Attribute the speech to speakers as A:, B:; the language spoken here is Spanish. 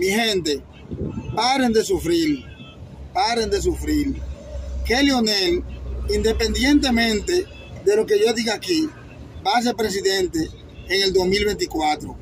A: Mi gente, paren de sufrir, paren de sufrir. Que Lionel, independientemente de lo que yo diga aquí, va a ser presidente en el 2024.